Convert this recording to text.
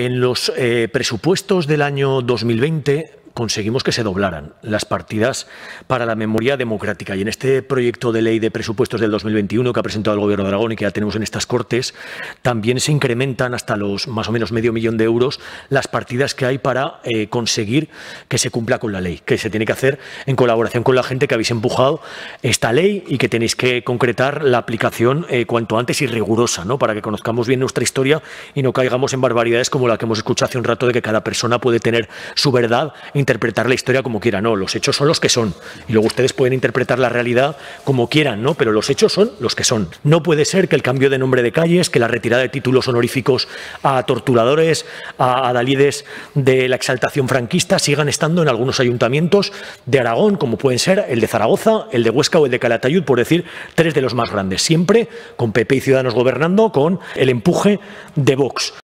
En los eh, presupuestos del año 2020 conseguimos que se doblaran las partidas para la memoria democrática. Y en este proyecto de ley de presupuestos del 2021 que ha presentado el Gobierno de Aragón y que ya tenemos en estas Cortes, también se incrementan hasta los más o menos medio millón de euros las partidas que hay para eh, conseguir que se cumpla con la ley, que se tiene que hacer en colaboración con la gente que habéis empujado esta ley y que tenéis que concretar la aplicación eh, cuanto antes y rigurosa, ¿no? para que conozcamos bien nuestra historia y no caigamos en barbaridades como la que hemos escuchado hace un rato de que cada persona puede tener su verdad interpretar la historia como quiera. No, los hechos son los que son. Y luego ustedes pueden interpretar la realidad como quieran, ¿no? Pero los hechos son los que son. No puede ser que el cambio de nombre de calles, que la retirada de títulos honoríficos a torturadores, a adalides de la exaltación franquista sigan estando en algunos ayuntamientos de Aragón, como pueden ser el de Zaragoza, el de Huesca o el de Calatayud, por decir tres de los más grandes. Siempre con PP y Ciudadanos gobernando, con el empuje de Vox.